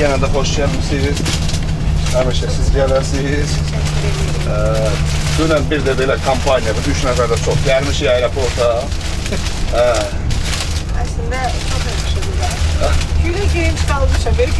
Yenə də xoş gəlmisiniz. Həmişə siz gələsiniz. Ə, ee, Dünən bir də belə kampaniya, bu üç nəfər də çox gəlmişik aeroporta. Aslında çok yakışır güzel. Güle genç kalmışım. Böyle